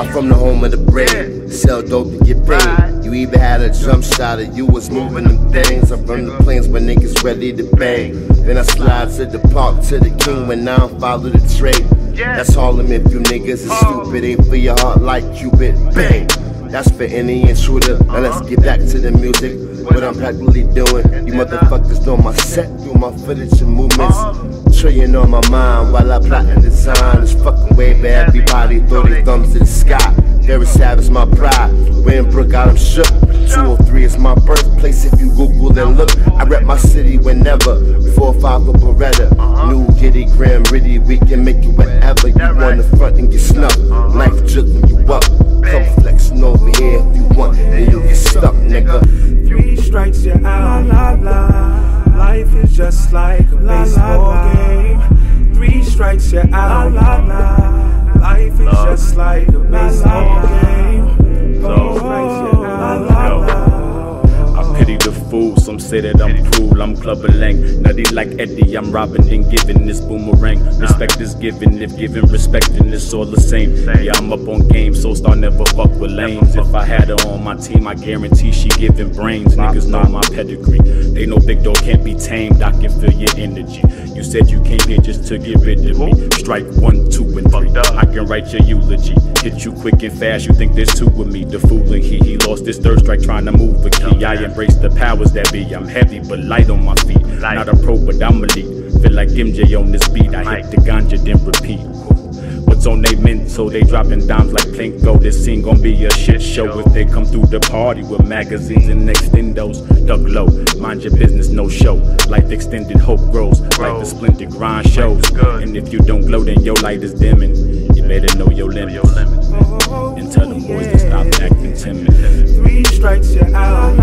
I'm from the home of the brave. Sell dope to get paid. You even had a jump shot or you was moving them things. I'm from the plains where niggas ready to bang. Then I slide to the park to the king when I don't follow the trade. That's Harlem if you niggas is oh. stupid. Ain't for your heart like Cupid. Bang. That's for any intruder. Now let's uh-huh. get back to the music. What I'm practically doing. You uh, motherfuckers know my set, through my footage and movements. Uh-huh. Trillion on my mind while I plot and design. This fucking way bad. Everybody throw their thumbs to the sky. Very savage, my pride. When Brook got 'em shook. 203 is my birthplace. If you Google then look, I rep my city whenever. Four five or Beretta. Uh-huh. New Giddy, Grand Riddy. We can make it wherever you want the front and get snuffed. Uh-huh. Life juggling you up. Come flexing over here if you want, and you get stuck, nigga. Three strikes, you're out. La, la, Life is just like a baseball game. Three strikes, you're out. La, la, Life is just like a baseball game. Say that I'm cool, I'm Clubber Lang. Nutty like Eddie, I'm robbing and giving this boomerang. Respect is given, if given respect, then it's all the same. Yeah, I'm up on game, SoulStar never fuck with lanes. If I had her on my team, I guarantee she giving brains. Niggas know my pedigree. They know big dog can't be tamed, I can feel your energy. You said you came here just to get rid of me. Strike one, two, and three. I can write your eulogy. Hit you quick and fast, you think there's two of me. The fool and he, he lost his third strike trying to move a key. I embrace the powers that be. I'm heavy but light on my feet. Not a pro, but I'm elite. Feel like MJ on this beat. I hit the ganja, then repeat. What's on they mental? They dropping dimes like Plinko. This scene gon' be a shit show if they come through the party with magazines and extendos. Duck low, mind your business, no show. Life extended, hope grows. Like the splendid grind shows. And if you don't glow, then your light is dimming. You better know your limits. And tell them boys to stop acting timid. Three strikes, you're out.